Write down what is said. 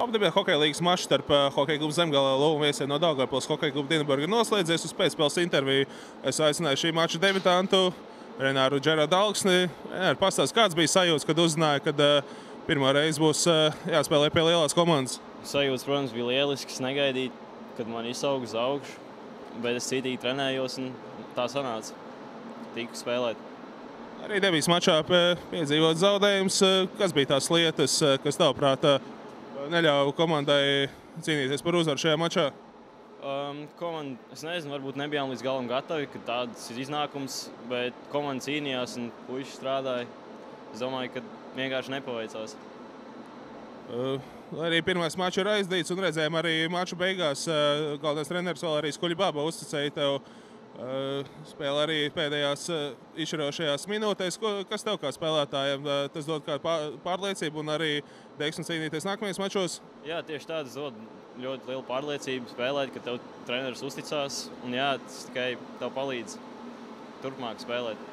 Labi, bija hokeja līnijas mačs starp uh, hokeja klubu Zemgala Lūmu viesiem no Dārgājas hokeja klubu Dienburga noslēdzies uz pēcspēles interviju. Es aicināju šī mača debitantu Renāru Džerādu Alksni. Renāru, pastāst, kāds bija sajūta, kad uzzināja, ka uh, pirmā reize būs uh, jāspēlē pie lielās komandas? Sajūta, protams, bija lielisks. Negaidīju, kad man izauga uz augšu, bet es citīgi trenējos un tā sanāca. Tiku spēlēt. Arī debijas mačā piedzīvot zaudējumus. Kas bija tās lietas, kas tavuprāt neļāva komandai cīnīties par uzvaru šajā mačā? Um, komanda, es nezinu, varbūt nebijām līdz galam gatavi, ka tāds ir iznākums, bet komanda cīnījās un puiši strādāja. Es domāju, ka vienkārši nepaveicās. Uh, arī pirmais mačs ir aizdīts, un redzējām arī maču beigās. Uh, galvenais treneris vēl arī Skuļi Baba uzticēja tev. Uh, spēlē arī pēdējās uh, izšķirošajās minūtēs. Kas tev kā spēlētājam uh, tas dod kā pārliecību un arī deksmi cīnīties nākamajos mačos? Jā, tieši tā, tas dod ļoti lielu pārliecību spēlēt, ka tev treneris uzticās. Un jā, tas tikai tev palīdz turpmāk spēlēt.